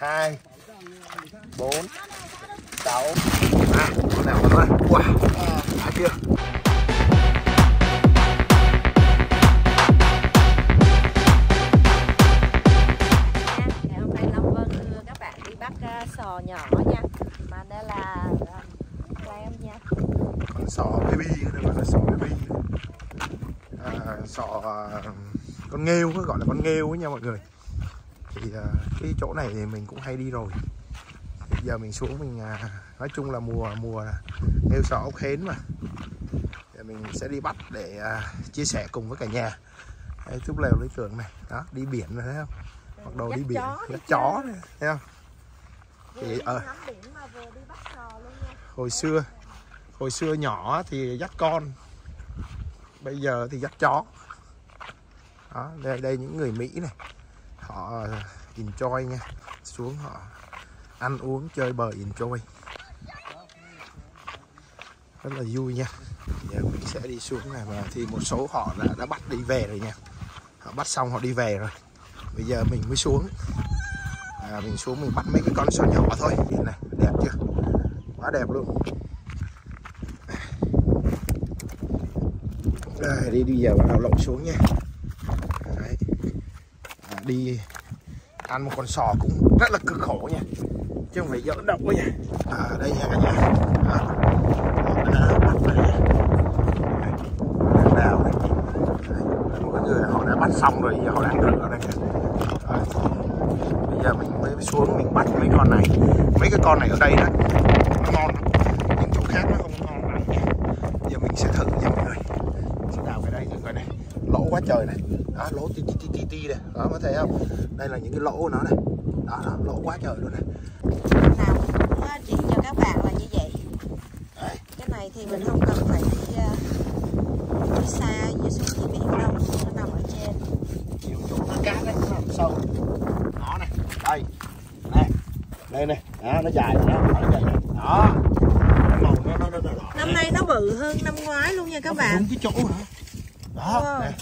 hai bốn sáu. À con nào con ơi wow à chưa? Ngày hôm nay Long Vân đưa các bạn đi bắt uh, sò nhỏ nha. Mà đây là uh, clam nha. Con sò baby đây gọi là sò baby à, sò à, con nghêu gọi là con nghêu ấy nha mọi người thì à, cái chỗ này thì mình cũng hay đi rồi. Giờ mình xuống mình à, nói chung là mùa mùa nghêu sò ốc hến mà. Thì mình sẽ đi bắt để à, chia sẻ cùng với cả nhà. Đấy, chút lều lý tưởng này. Đó đi biển rồi thấy không? Bắt đầu đi biển. dắt chó này thấy không? Thì ở- nha. hồi xưa hồi xưa nhỏ thì dắt con. Bây giờ thì dắt chó. Đó đây đây những người mỹ này họ ờ, enjoy nha. Xuống họ ăn uống chơi bời enjoy. Rất là vui nha. Giờ mình sẽ đi xuống này và thì một số họ đã, đã bắt đi về rồi nha. Họ bắt xong họ đi về rồi. Bây giờ mình mới xuống. À, mình xuống mình bắt mấy cái con sò nhỏ thôi. Nhìn này đẹp chưa? Quá đẹp luôn. Đây, đi bây giờ bắt đầu lộng xuống nha đi ăn một con sò cũng rất là cực khổ nha. Chứ không phải giỡn quá nha. À đây nha cả nhà. À, một bắt này nha đào này. Một người họ đã bắt xong rồi giờ họ đang rửa đây bây giờ mình mới xuống mình bắt mấy con này. Mấy cái con này ở đây đó nó ngon lắm. Những chỗ khác nó không ngon lắm. Nha giờ mình sẽ thử nha mọi người. Sẽ đào cái đây coi này. Lỗ quá trời này. Đó lỗ ti ti ti này đó có thấy không? Đây là những cái lỗ của nó này. Đó, đó lỗ quá trời luôn này. Nào cũng chỉ cho các bạn là như vậy. Đấy. Cái này thì mình không cần phải đi, uh, đi xa dưới xuống dưới biển đâu Nó nằm ở trên. Nhiều chỗ nó cát đấy nó nằm sâu. Nó này đây. Này đây này. Đó, nó dài đó nó dài này đó. Màu nó nó nó đỏ đỏ Năm nay nó bự hơn năm ngoái luôn nha các Nó bạn. đúng cái chỗ hả đó. Wow. này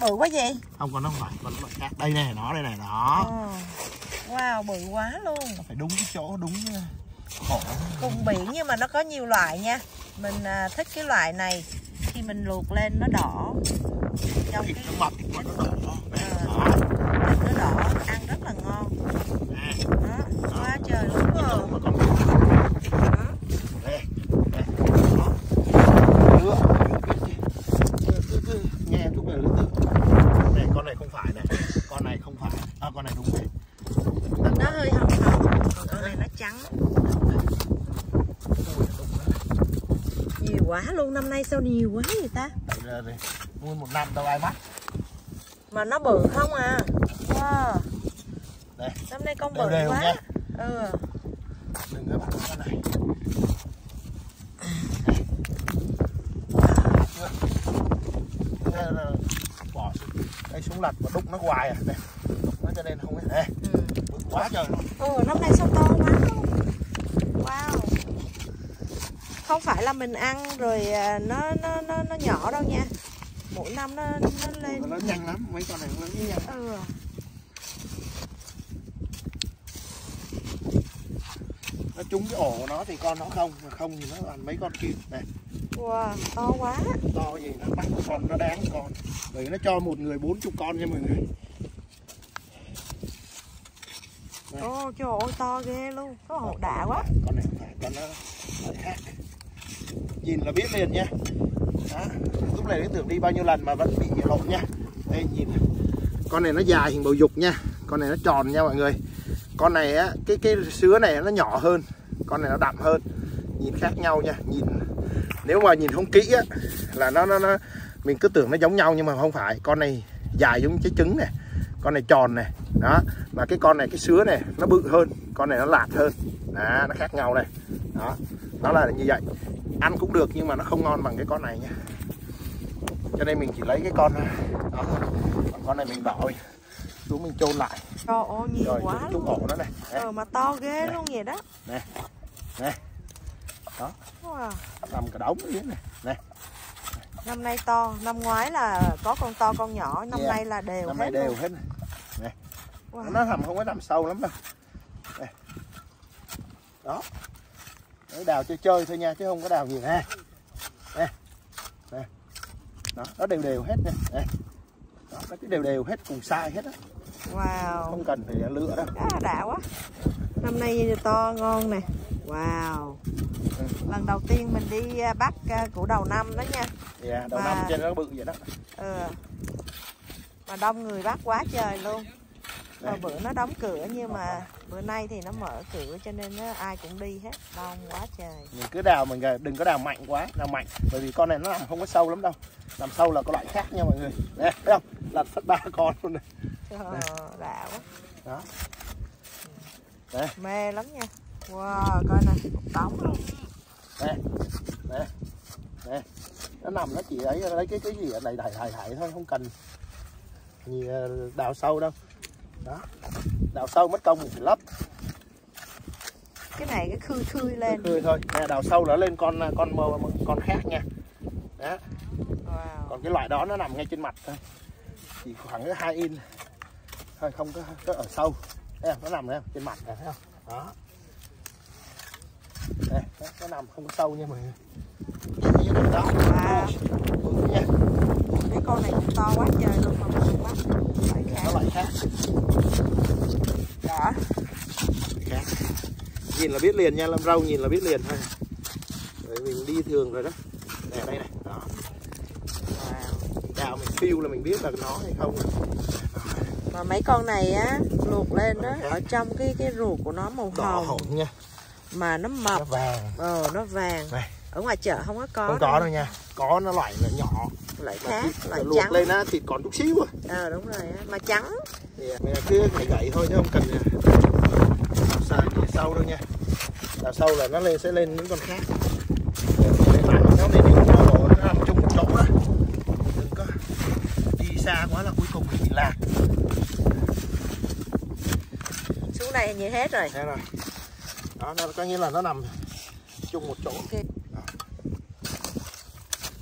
Bự quá vậy? Không còn nó không phải còn nó khác. Đây này nó đây này đó Ồ. Wow bự quá luôn. Nó phải đúng cái chỗ đúng cái khổ. Cùng biển nhưng mà nó có nhiều loại nha. Mình à, thích cái loại này. Khi mình luộc lên nó đỏ. Trong thịt cái nó mập mà nó đỏ này, Ờ. đó thịt nó đỏ ăn rất là ngon nè đó quá trời luôn cái chỗ rồi mà con đó. đây đây đó lựa cứ, cứ, cứ nghe lúc này lý tưởng con này con này không phải này con này không phải à con này đúng này nó hơi hồng hồng còn con này nó trắng nhiều quá luôn năm nay sao nhiều quá vậy ta? Nuôi một năm đâu ai bắt. Mà nó bự không à? Wow. Đây. năm nay con bự đều quá. nha. ừ. Đừng có bắt con này. Bỏ đây xuống lật và đúc nó hoài à. Đây. Nó cho nên không ấy đây. Ừ. quá trời luôn. Ồ, năm nay sao to quá. luôn Wow Không phải là mình ăn rồi à, nó nó nó nó nhỏ đâu nha. Mỗi năm nó nó lên. nó lớn nhanh lắm mấy con này nó lớn nhanh. Ừ. Nó trúng cái ổ của nó thì con nó không mà không thì nó ăn mấy con kia. Này. Wow, to quá. To gì nó bắt con nó đáng con. Bởi nó cho một người bốn chục con nha mọi người. Ồ, trời ơi, to ghê luôn. Có hộ đã quá. Con này con nó khác nhìn là biết liền nha. Đó. lúc này cái tưởng đi bao nhiêu lần mà vẫn bị lộn nha. Đây nhìn con này nó dài hình bầu dục nha. Con này nó tròn nha mọi người. Con này á cái cái sứa này nó nhỏ hơn. Con này nó đậm hơn. Nhìn khác nhau nha. Nhìn nếu mà nhìn không kỹ á là nó nó nó mình cứ tưởng nó giống nhau nhưng mà không phải. Con này dài giống trái trứng này. Con này tròn này. Đó mà cái con này cái sứa này nó bự hơn. Con này nó lạt hơn. Đó, nó khác nhau này đó nó là như vậy ăn cũng được nhưng mà nó không ngon bằng cái con này nha. Cho nên mình chỉ lấy cái con đó thôi còn con này mình bỏ đi xuống mình chôn lại. Trời ơi, nhiều rồi quá luôn. ổ nó này. Đây, Ờ, mà to ghê luôn vậy đó. Đó. Wow. nằm cả đống dưới này. Này Năm nay to, năm ngoái là có con to con nhỏ Năm Yeah. nay là đều năm hết nay đều luôn. hết này. Wow. nó nằm không có nằm sâu lắm đâu. Đó Đấy, đào chơi chơi thôi nha chứ không có đào nhiều nè nè nè. Đó nó đều đều hết nha. Nè. Đó nó cứ đều đều hết cùng sai hết á. Wow. Không cần phải lựa đâu. Á, đã quá. Năm nay to ngon nè. Wow. Ừ. lần đầu tiên mình đi à, bắt à, củ đầu năm đó nha. Dạ đầu Và- năm trên nó bự vậy đó. Ừ. mà đông người bắt quá trời luôn Đây. bữa nó đóng cửa nhưng mà bữa nay thì nó mở cửa cho nên nó, ai cũng đi hết. Đông quá trời. Mình cứ đào mình đừng có đào mạnh quá đào mạnh. Bởi vì con này nó nằm không có sâu lắm đâu. Nằm sâu là có loại khác nha mọi người. Nè thấy không? Lật phát ba con luôn này. Trời, đã quá. Đó. Mê lắm nha. Wow coi nè một đống luôn. Nè. Nè. Nè. Nó nằm nó chỉ ấy lấy cái cái gì ở đây thải thải thải thôi không cần gì ờ, đào sâu đâu đó. Đào sâu mất công mình phải lấp. Cái này cái khư khư lên. Tươi thôi. Nè đào sâu nó lên con con mơ con khác nha. Đó. Wow. Còn cái loại đó nó nằm ngay trên mặt thôi. Chỉ khoảng cái hai in. Thôi không có, có ở sâu. Đây nó nằm đây trên mặt này thấy không? Đó. Đây nó, nó nằm không có sâu nha mọi người. Đó. Wow. Nha cái con này cũng to quá trời luôn mà mình không bắt phải nó khác loại khác. Đó khác. Nhìn là biết liền nha lâm rau nhìn là biết liền thôi. Đấy, mình đi thường rồi đó. Đây đây này. Đó. Đào mình phiêu là mình biết là nó hay không. Mà mấy con này á luộc lên đó Khác. ở trong cái cái ruột của nó màu đỏ hồng. hồng nha. Mà nó nó mập vàng. Ờ nó vàng. Này. ở ngoài chợ không có có không có đâu nha. Có nó loại là nhỏ loại mà khác thịt loại luộc trắng. lên á thịt còn chút xíu à. Ờ đúng rồi á mà trắng. Thì mình cứ gãy gãy thôi chứ không cần đào xa đi sâu đâu nha. Đào sâu là nó lên sẽ lên những con khác. Để bạn nó lên những nó nó nằm chung một chỗ đó đừng có đi xa quá là cuối cùng mình bị lạc. Xuống đây như hết rồi. Thế rồi. Đó nó coi như là nó nằm chung một chỗ. Ok.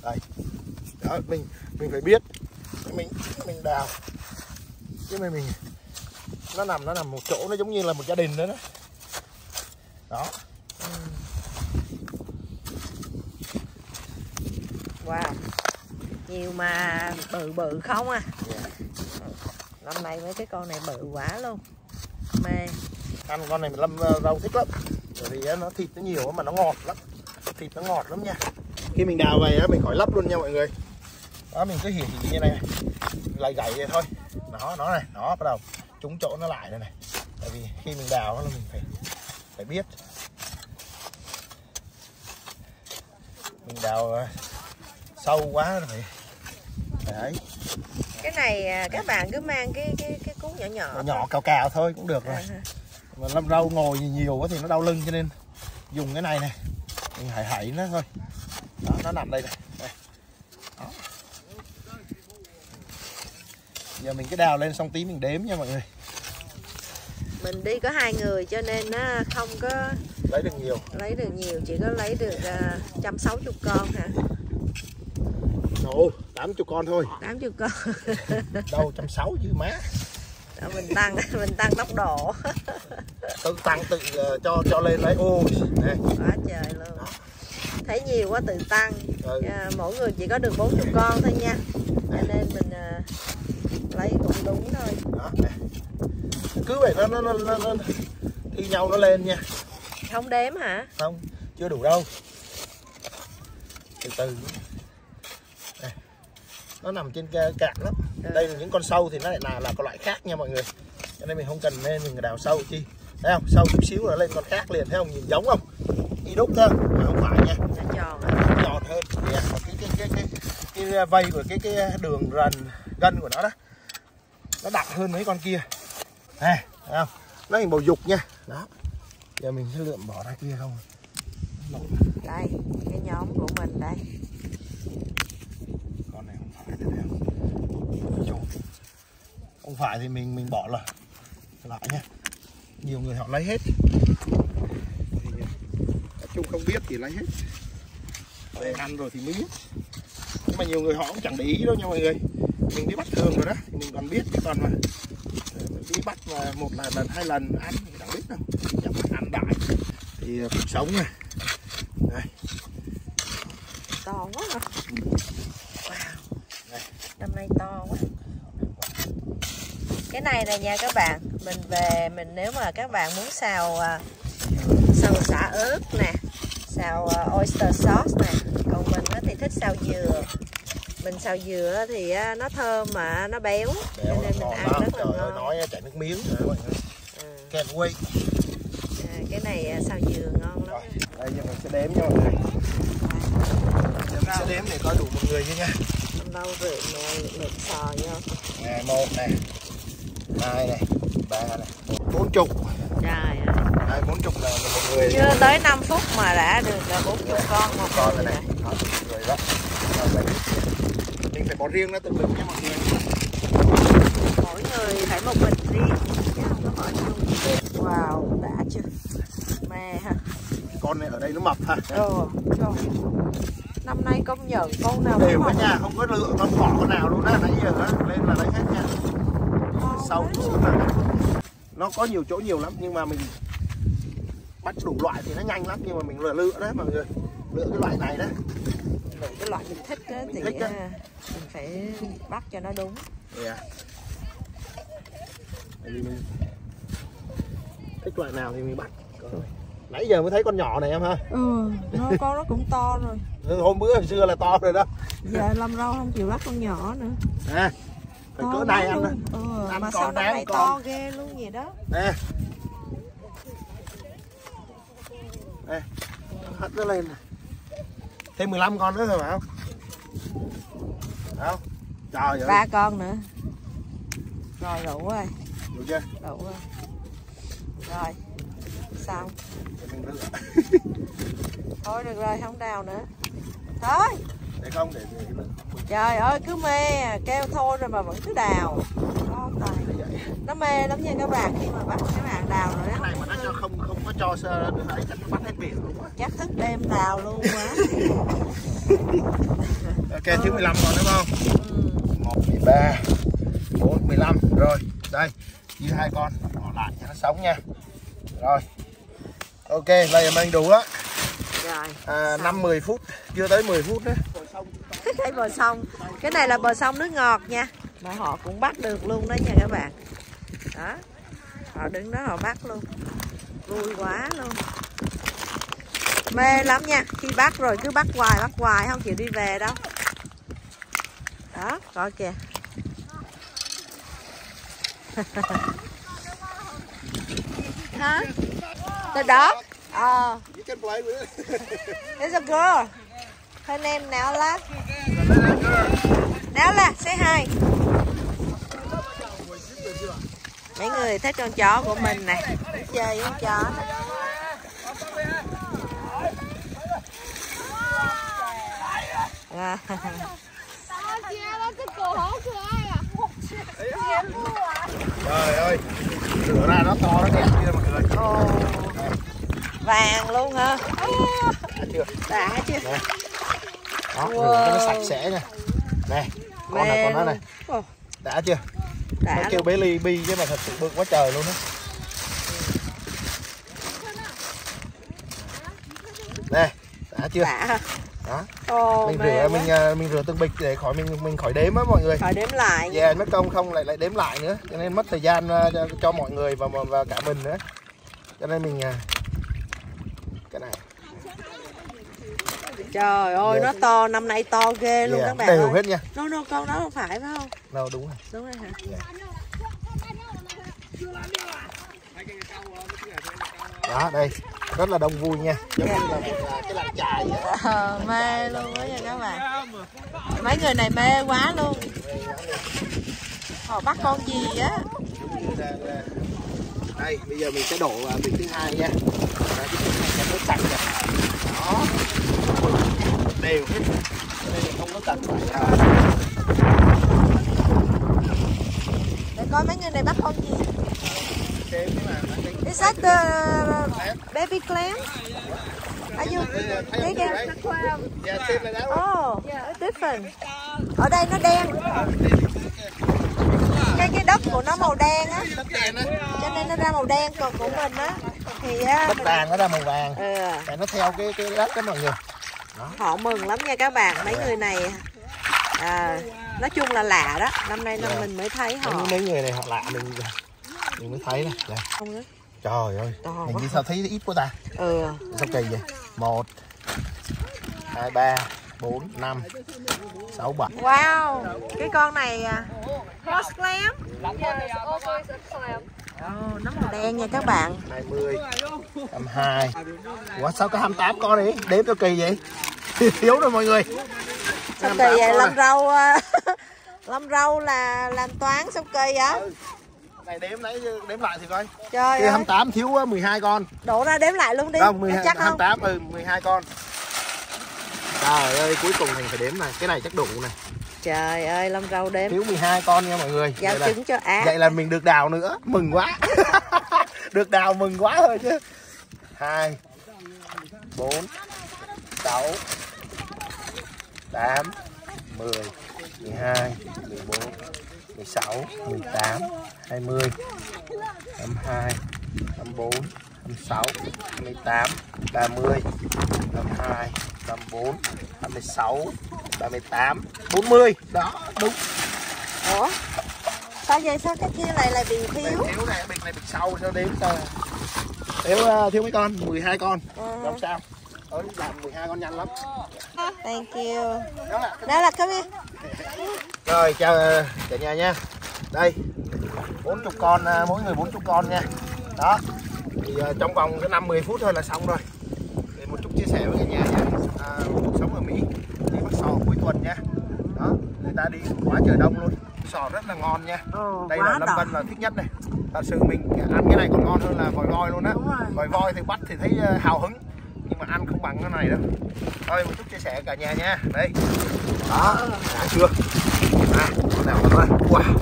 đây đó mình mình phải biết. Mình mình đào. Chứ mà mình nó nằm nó nằm một chỗ nó giống như là một gia đình đó đó. Đó. Wow. Nhiều mà bự bự không à? Dạ. năm nay mấy cái con này bự quá luôn. Mê. Ăn con này lâm ờ, rau thích lắm. Bởi vì nó thịt nó nhiều mà nó ngọt lắm. Thịt nó ngọt lắm nha. Khi mình đào về á mình khỏi lấp luôn nha mọi người đó mình cứ hỉ hỉ như này lại gãy vậy thôi. Nó nó này nó bắt đầu trúng chỗ nó lại đây này. Tại vì khi mình đào á là mình phải phải biết. Mình đào ờ, sâu quá rồi phải đấy. Cái này à, các bạn cứ mang cái cái cái cuốn nhỏ nhỏ nhỏ nhỏ cào cào thôi cũng được rồi. À, mà lâm rau ngồi nhiều, nhiều quá thì nó đau lưng cho nên dùng cái này này. Mình hãy hãy nó thôi. Đó nó nằm đây này đây. Đó. Giờ mình cái đào lên xong tí mình đếm nha mọi người. Mình đi có hai người cho nên nó không có lấy được nhiều. lấy được nhiều chỉ có lấy được à, trăm sáu chục con hả? Ồ tám chục con thôi. Tám chục con. Đâu trăm sáu chứ má. Đó, mình tăng mình tăng tốc độ. Tự tăng tự ờ, cho cho lên lấy. Ô đây quá trời luôn. Thấy nhiều quá tự tăng. Ừ. à, mỗi người chỉ có được 40 con thôi nha. Cho nên mình à, lấy cũng đúng thôi. Đó cứ vậy nó nó nó, nó, nó thi nhau nó lên nha. Không đếm hả? Không chưa đủ đâu. Từ từ. Nó nằm trên cạn lắm. Ừ. đây là những con sâu thì nó lại là là có loại khác nha mọi người. Cho nên mình không cần nên mình đào sâu chi. Thấy không? Sâu chút xíu là lên con khác liền. Thấy không? Nhìn giống không? Y đúc mà không phải nha. Nó tròn nhọn hơn. Còn cái cái cái cái cái vây của cái cái đường rần gân của nó đó nó đặc hơn mấy con kia. Này thấy không? Nó hình bầu dục nha. Đó. Giờ mình sẽ lượm bỏ ra kia không? Đây cái nhóm của mình đây. Con này không phải thế nào không? Phải thì mình mình bỏ là lại nha nhiều người họ lấy hết. Thì nói chung không biết thì lấy hết. Để ăn rồi thì mới biết. Nhưng mà nhiều người họ cũng chẳng để ý đâu nha mọi người mình đi bắt thường rồi đó thì mình còn biết chứ còn mà đi bắt mà một là lần hai lần ăn thì chẳng biết đâu chẳng ăn đại. Thì à, cuộc sống này. Đây. To quá hả? Đây. năm nay to quá. Cái này này nha các bạn mình về mình nếu mà các bạn muốn xào à, xào xả ớt nè xào à, oyster sauce nè còn mình thì thích xào dừa mình xào dừa thì á, nó thơm mà nó béo. Cho nên mình ăn lắm. rất là Trời ơi, ngon. nói chảy nước miếng rồi Ừ. À, cái này à, xào dừa ngon lắm. Rồi đây giờ mình sẽ đếm nha mọi người. Mình sẽ đếm để coi đủ một người chứ nha. Lâu rượu nè lượng sò vô nè một này hai này ba này bốn chục. Trời ơi. Hai bốn chục là một người. Chưa tới 5 phút mà đã được là 40 con một con người này này rồi. Đó, một người đó Rồi, vậy. mình phải bỏ riêng ra từng lượng nha mọi người. Mỗi người phải một bình riêng chứ không có bỏ chung wow đã chưa? Mè ha. Con này ở đây nó mập ha. Ồ, trời. năm nay công nhận con nào đều cả nhà không có lựa con bỏ con nào luôn á nãy giờ á lên là lấy hết nha. Sau chút xíu là nó có nhiều chỗ nhiều lắm nhưng mà mình bắt đủ loại thì nó nhanh lắm nhưng mà mình lựa lựa đấy mọi người. Lựa cái loại này đấy cái loại mình thích á, thì Mình thích à, mình phải bắt cho nó đúng. Yeah. Mình thích loại nào thì mình bắt. Còn nãy giờ mới thấy con nhỏ này em ha. Ừ nó con nó cũng to rồi. Ừ, hôm bữa hồi xưa là to rồi đó. Giờ lâm rau không chịu bắt con nhỏ nữa. Phải To cỡ này đó luôn. ừ, Ăn mà sao năm nay con. to ghê luôn vậy đó. Nè. Nè. Hất nó lên này thêm 15 con nữa rồi phải không? Không? Trời ơi. Ba con nữa. Rồi đủ rồi. Được chưa? Đủ rồi. Rồi xong. Thôi được rồi không đào nữa. Thôi. Để không để trời ơi cứ mê à, kêu thôi rồi mà vẫn cứ đào. Tài. Để vậy nó mê lắm nha các bạn khi mà bắt các bạn đào rồi cái đó này mà nó cho không có cho sơ ấy chắc bắt hết biển luôn á. Chắc thức đêm đào luôn quá ok thứ 15 còn đúng không? Ừ. 1, 13, 4, 15 Rồi, đây Chia hai con Bỏ lại cho nó sống nha. Rồi Ok, bây giờ mình đủ đó rồi. À, 5-10 phút Chưa tới 10 phút nữa. Cái bờ sông. Cái này là bờ sông nước ngọt nha. Mà họ cũng bắt được luôn đó nha các bạn. Đó. Họ đứng đó họ bắt luôn vui quá luôn. Mê lắm nha. Khi bắt rồi cứ bắt hoài bắt hoài, không chịu đi về đâu. Đó, coi kìa. Hả? Từ đó. Ờ. You there's a girl. Her name Nella. Nella, say hi. Mấy người thích con chó của mình nè chơi con chó à. trời ơi cửa ra nó to nó kẹt kia mà cười oh. vàng luôn hả? Đã chưa đó wow. nó sạch sẽ nha. Nè con này con nó này. Đã chưa? Đã nó kêu bé ly bi với mà thật sự bự quá trời luôn á. Chưa? Hả? Đó, ồ mình rửa quá. mình à, mình rửa từng bịch để khỏi mình mình khỏi đếm á mọi người. Khỏi đếm lại. Nha. Yeah, mất công không lại lại đếm lại nữa. Cho nên mất thời gian à, cho, cho mọi người và và- cả mình nữa. Cho nên mình à, cái này. Trời ơi nó to năm nay to ghê luôn yeah, các bạn đều ơi. hết nha. Nó nó con đó không phải phải không? Đâu đúng rồi. Đúng rồi hả? Đó đây rất là đông vui nha. Giống như là một à, cái làng chài vậy á. Ờ, mê luôn á nha các bạn. Mấy người này mê quá luôn. Họ bắt con gì á? Đây bây giờ mình sẽ đổ vào bịch thứ hai nha. Đấy, cái này sẽ nước sạch nha. Đó. Đều hết. Nên là không có cần phải à, để coi mấy người này bắt con gì. Đếm mà is that the baby clam are you Yeah, one. oh it's different. Ở đây nó đen. Cái cái đất của nó màu đen á. Đất cho nên nó ra màu đen còn của mình á thì á đất mình- vàng nó ra màu vàng. Ừ, nó theo cái cái đất đó mọi người. Họ mừng lắm nha các bạn mấy người này. À, nói chung là lạ đó. Năm nay năm Dạ. mình mới thấy họ. mấy, người này họ lạ mình. Mình mới thấy này Đây. không trời ơi To hình như sao thấy ít quá ta? Ừ. Sao kỳ vậy? Một hai ba bốn năm sáu bảy wow cái con này à, horse clam. Ồ, nó màu đen nha các bạn. 20 22 Ủa sao có 28 con đấy Đếm cho kỳ vậy? Thiếu rồi mọi người. Sao 28 kỳ vậy? Lâm này. râu à, lâm râu là làm toán sao kỳ vậy Này đếm nãy đếm lại thì coi. Trời ơi. 28 thiếu uh, 12 con. Đổ ra đếm lại luôn đi Không 12, chắc không? 28 ừ 12 con. Trời ơi cuối cùng mình phải đếm này. Cái này chắc đủ này. Trời ơi lâm râu đếm. Thiếu 12 con nha mọi người. Giao Vậy là- trứng cho á. Vậy là mình được đào nữa. Mừng quá. Được đào mừng quá thôi chứ. 2 4 6 8 10 12 14 16 18 20 22 24 26 28 30 32 34 36 38 40 Đó đúng. Ủa? Sao vậy? Sao cái kia này lại bị thiếu thiếu này bịch này bịch sau cho đếm sao? Thiếu uh, thiếu mấy con? 12 con. Ừ. làm sao? Ở làm 12 con nhanh lắm. Thank you. Đó là đó là cái rồi chào ờ, cả nhà nha. Đây 40 con ờ, mỗi người 40 con nha. Đó. Thì ờ, trong vòng cái 5 10 phút thôi là xong rồi. Để một chút chia sẻ với cả nhà nha. À, cuộc sống ở Mỹ đi bắt sò cuối tuần nha. Đó người ta đi quá trời đông luôn. Sò rất là ngon nha. Ồ, đây là Lâm. Vân là thích nhất này. Thật sự mình ăn cái này còn ngon hơn là vòi voi luôn á. Vòi voi thì bắt thì thấy hào hứng nhưng mà ăn không bằng cái này đâu. Thôi một chút chia sẻ cả nhà nha. Đây. Đó đã chưa nào các bạn wow.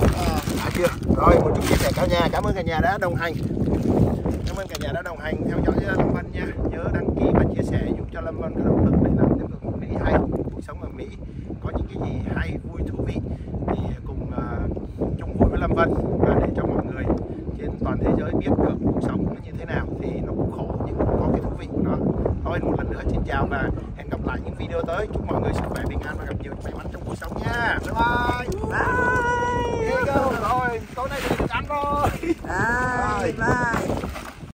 Đã chưa? Rồi một chút chia sẻ cả nhà. Cảm ơn cả nhà đã đồng hành. Cảm ơn cả nhà đã đồng hành theo dõi uh, Lâm Vân nha. Nhớ đăng ký và chia sẻ giúp cho Lâm Vân có động lực để làm tiếp tục những Mỹ hay cuộc sống ở Mỹ có những cái gì hay vui thú vị thì cùng uh, chung vui với Lâm Vân và để cho mọi người trên toàn thế giới biết được cuộc sống nó như thế nào thì nó cũng khổ nhưng cũng có cái thú vị của nó. Thôi một lần nữa xin chào và hẹn gặp lại những video tới. Chúc mọi người sức khỏe bình an và gặp nhiều may mắn trong cuộc sống nha. Bye bye. Rồi bye. Bye